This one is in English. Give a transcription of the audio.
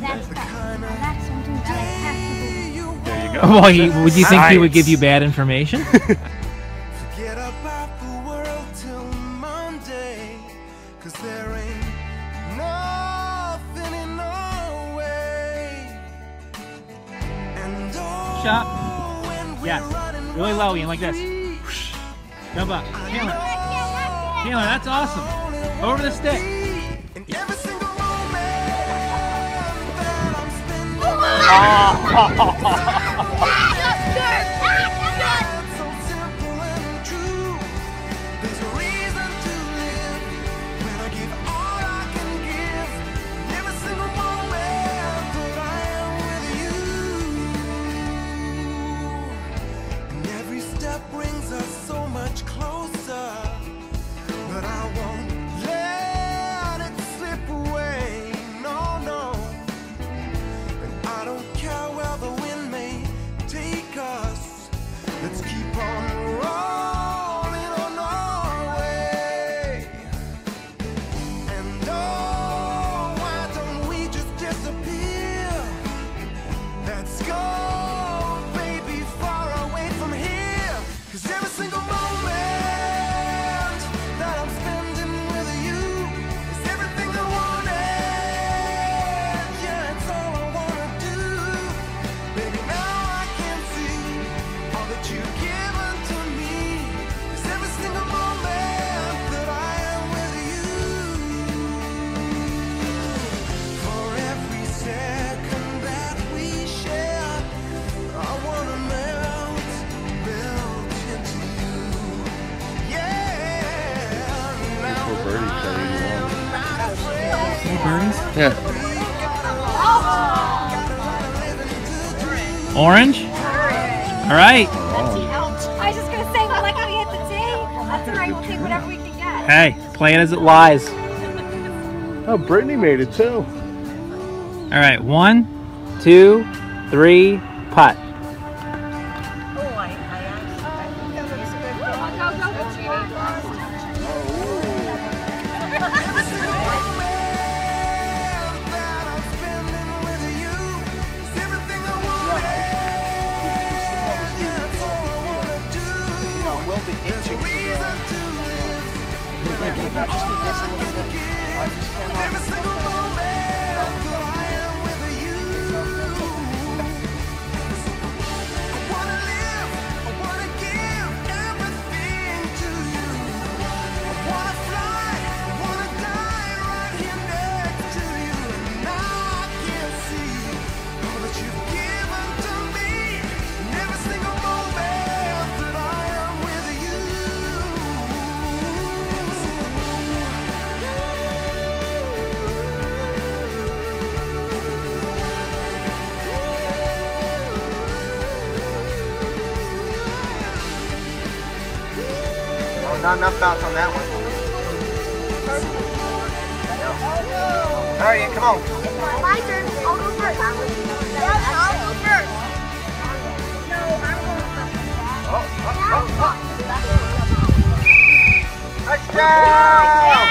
That's correct. That's something that I have to do. There you go. Well, he, would you think he would give you bad information? Forget about the world till Monday. Cause there ain't nothing in our way. And oh, Shot. when we're Yes. Really low, Ian, like this. free, Jump up. Chandler. oh, Chandler, that's awesome. Over the stick. Brings us so much closer. Afraid. Birdies. Yeah. Orange? All right. I was just gonna say, we like how we hit the tee. That's alright, we'll take whatever we can get. Hey, play it as it lies. Oh, Brittany made it too. All right, one, two, three, putt. I give all I can give, every single moment not enough bounce on that one. All right, come on. My turn. I'll go first. Yes, I'll go first. No, I'm going first. Touchdown!